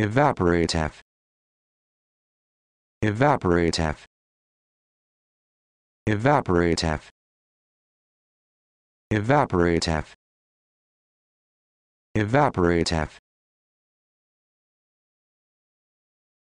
evaporative. Evaporative. Evaporative. Evaporative. Evaporative.